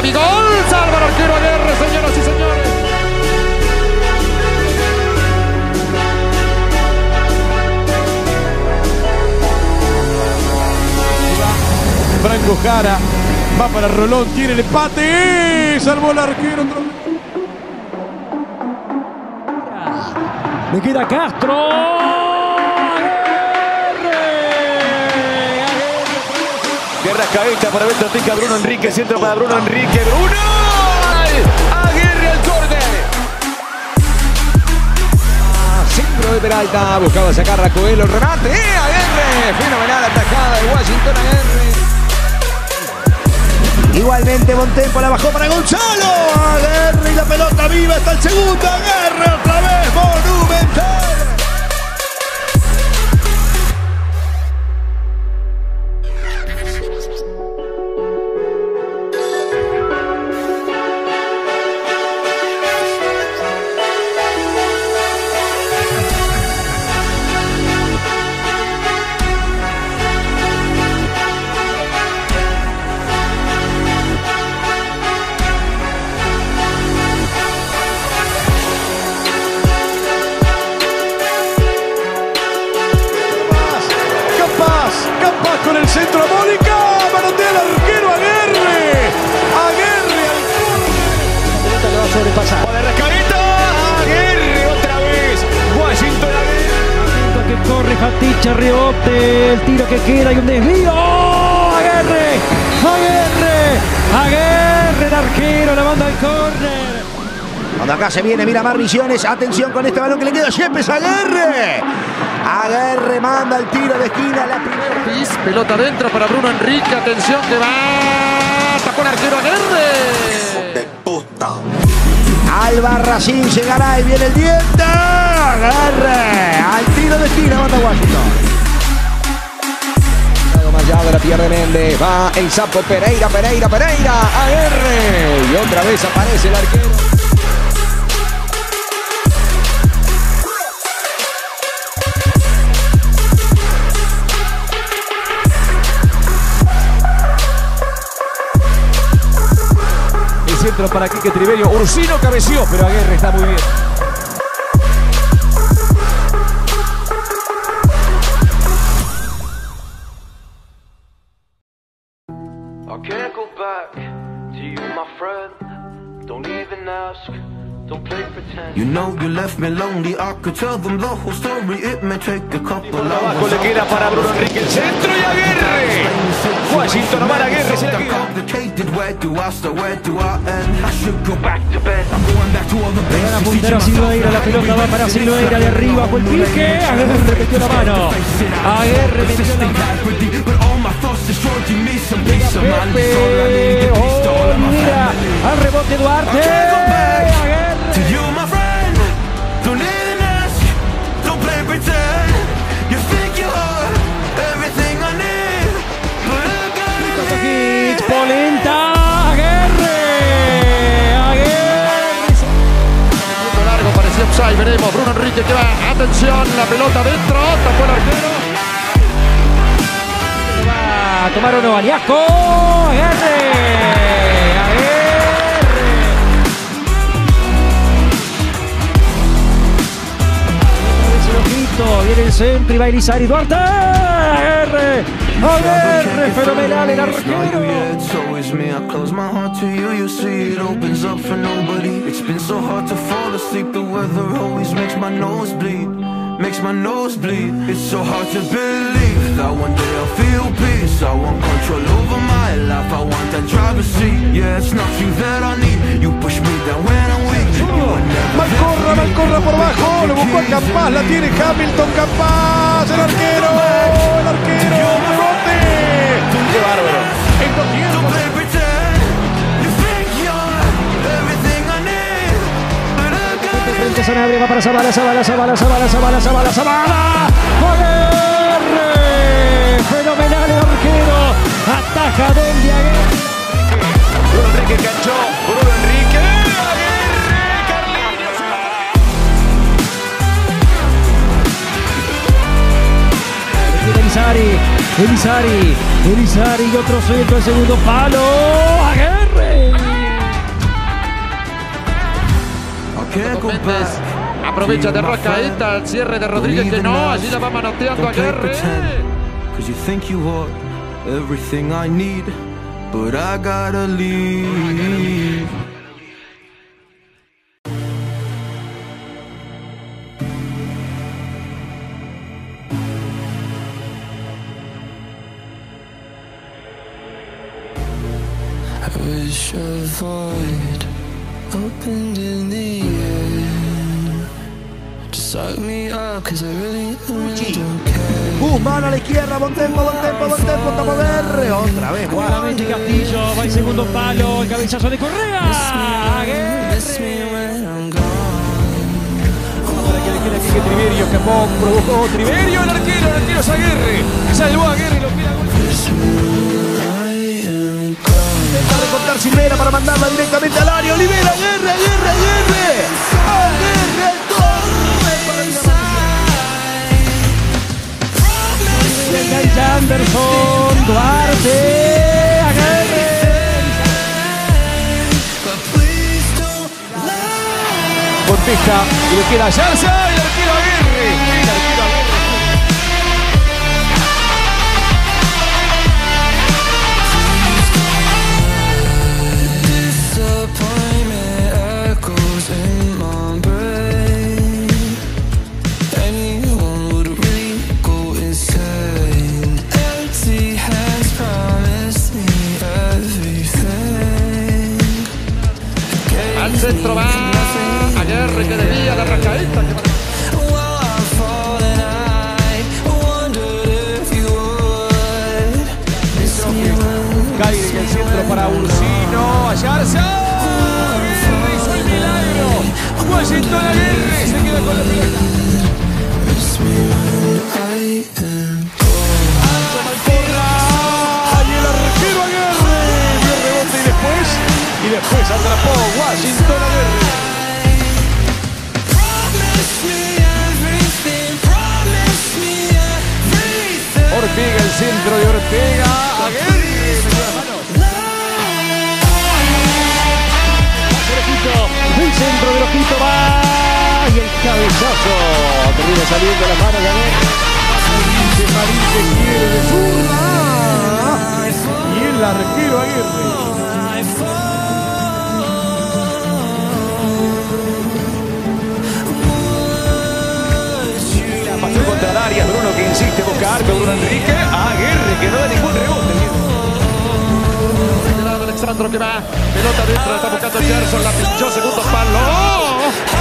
Gabigol. Salva el arquero Aguirre, señoras y señores. Franco Jara va para Rolón, tiene el empate. Salvó el arquero. Le queda Castro. Guerra cabeza para Beto Tica, Bruno Enrique, centro para Bruno Enrique. Bruno. Aguirre al córner. Centro de Peralta, buscaba sacar a Coelho, el remate, ¡eh! Aguirre, fenomenal atajada de Washington Aguirre. Igualmente Montempo la bajó para Gonzalo, Aguirre y la pelota viva hasta el segundo, Aguirre otra vez, monumental. Jaticha, rebote, el tiro que queda y un desvío. ¡Oh! Aguerre, Aguerre, Aguerre, el arquero, la manda al córner. Cuando acá se viene Miramar Misiones, atención con este balón que le queda a Yepes, Aguirre. Aguirre manda el tiro de esquina, la primera. Pis, pelota adentro para Bruno Enrique. Atención que va. Tapó el arquero Aguirre. Alba Racín llegará y viene el diente. Agarre. Al tiro de esquina manda Washington. De la pierde Méndez. Va el sapo Pereira, Pereira, Pereira. Agarre. Y otra vez aparece el arquero. Centro para Quique Triverio. Ursino cabeció, pero Aguirre está muy bien. I can't go back to you, my friend. Don't even ask. Don't play pretend. You know you left me lonely, I could tell them the whole story, it may take a couple hours le queda para Bruno Enrique where do I start, where do I end? I should go back to bed, I'm going back to all the a Silveira, la pelota va para Silveira de arriba, fue el pique, Aguirre metió la mano, Aguirre metió la mano, But all my thoughts destroyed, give me some Veremos. Bruno Enrique que va. Atención, la pelota dentro. Tapó el arquero. Va a tomar uno Baniasco, Aguirre, ojito, viene el centro y va Elizari Duarte, Aguirre, Aguirre, fenomenal el It's not you arquero. makes my nose bleed. It's so hard to believe that one day I'll feel peace. I want control over my life, I want that driver's seat Yeah, it's not you that I need, you push me down when I'm weak. Mal corra, mal corra por bajo, lo buscó a Campás, la tiene Hamilton, Campás, el arquero. Frente Sanabria va para Zabala, Zabala, Zabala, Zabala, Zabala, Zabala, Zabala. Aguirre, fenomenal el arquero. Ataja donde Aguirre. Bruno Enrique enganchó. Bruno Enrique. Aguirre. Carlinhos. Elizari, Elizari, Elizari y otro centro al segundo palo. Aguirre. Aprovecha de to you, my Rascaeta, el cierre de Don't Rodríguez que no, allí la va manoteando a don't play Aguirre. pretend. Cause you think you are everything I need, but I gotta leave. I wish a void opened in the air. Just suck me up, cause I really, I really don't care. Guzmán a la izquierda, buen tempo, buen tempo, buen tempo. Otra vez, guau. Nuevamente Castillo, va el segundo palo, el cabezazo de Correa. Triverio escapó, provocó Triverio, el arquero, el arquero es Aguirre. Salvó a Aguirre y lo Silvera para mandarla directamente al área. Olivera, Aguirre. Aguirre, Engancha Anderson, Duarte. Contesta y le queda Yarza Washington Aguirre se queda con la pelota. Y después. Y después atrapó Washington Aguirre. Ortega, el centro de Ortega. Aguirre. Cabezazo termina saliendo de las manos de Marín que quiere de zurda. Y el arquero Aguirre. La pasó contra Darias. Bruno que insiste, busca arco. Bruno Enrique. Aguirre que no da ningún rebote. De lado Alexandro que va. Pelota dentro, está buscando Gerson, la pinchó, segundo palo.